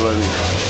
Amin.